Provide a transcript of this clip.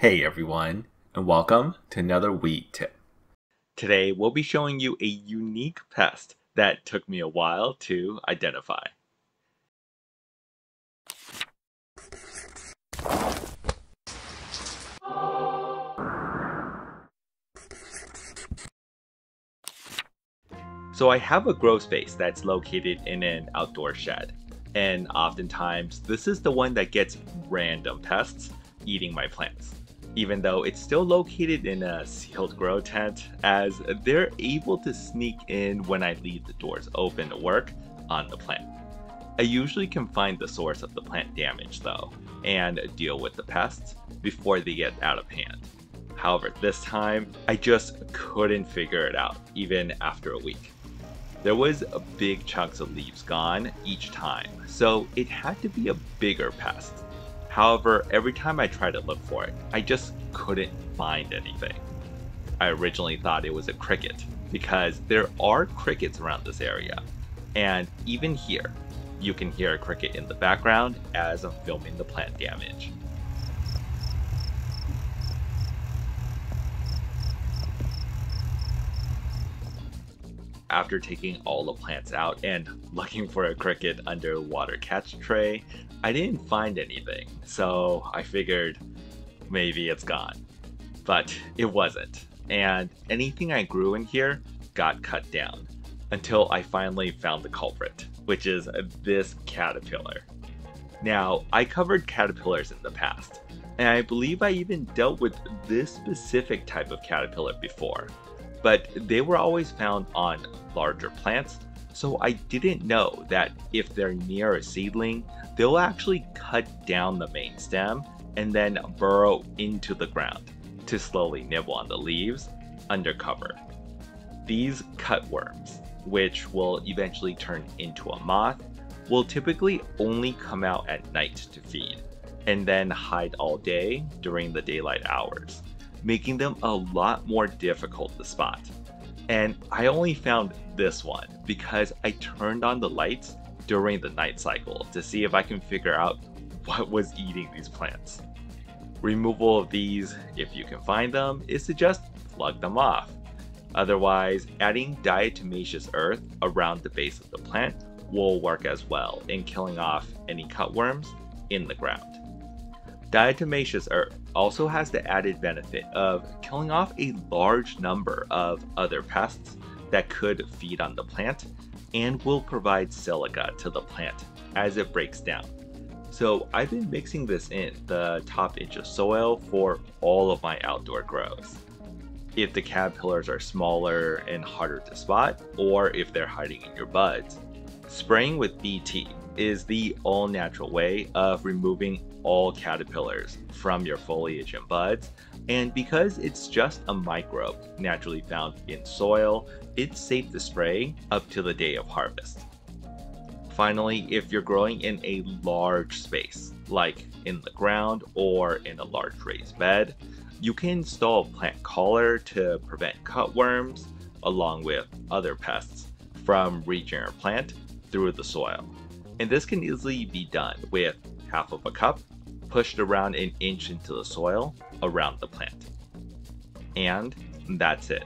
Hey everyone, and welcome to another weed tip. Today we'll be showing you a unique pest that took me a while to identify. So I have a grow space that's located in an outdoor shed, and oftentimes this is the one that gets random pests eating my plants even though it's still located in a sealed grow tent, as they're able to sneak in when I leave the doors open to work on the plant. I usually can find the source of the plant damage though, and deal with the pests before they get out of hand. However, this time, I just couldn't figure it out, even after a week. There was big chunks of leaves gone each time, so it had to be a bigger pest However, every time I tried to look for it, I just couldn't find anything. I originally thought it was a cricket, because there are crickets around this area. And even here, you can hear a cricket in the background as I'm filming the plant damage. After taking all the plants out and looking for a cricket under water catch tray, I didn't find anything, so I figured maybe it's gone. But it wasn't, and anything I grew in here got cut down until I finally found the culprit, which is this caterpillar. Now, I covered caterpillars in the past, and I believe I even dealt with this specific type of caterpillar before but they were always found on larger plants, so I didn't know that if they're near a seedling, they'll actually cut down the main stem and then burrow into the ground to slowly nibble on the leaves under cover. These cutworms, which will eventually turn into a moth, will typically only come out at night to feed, and then hide all day during the daylight hours making them a lot more difficult to spot. And I only found this one because I turned on the lights during the night cycle to see if I can figure out what was eating these plants. Removal of these, if you can find them, is to just plug them off. Otherwise, adding diatomaceous earth around the base of the plant will work as well in killing off any cutworms in the ground. Diatomaceous earth also has the added benefit of killing off a large number of other pests that could feed on the plant and will provide silica to the plant as it breaks down. So I've been mixing this in the top inch of soil for all of my outdoor grows. If the caterpillars are smaller and harder to spot, or if they're hiding in your buds, spraying with BT is the all natural way of removing all caterpillars from your foliage and buds. And because it's just a microbe naturally found in soil, it's safe to spray up to the day of harvest. Finally, if you're growing in a large space, like in the ground or in a large raised bed, you can install plant collar to prevent cutworms, along with other pests, from reaching your plant through the soil. And this can easily be done with half of a cup pushed around an inch into the soil around the plant. And that's it.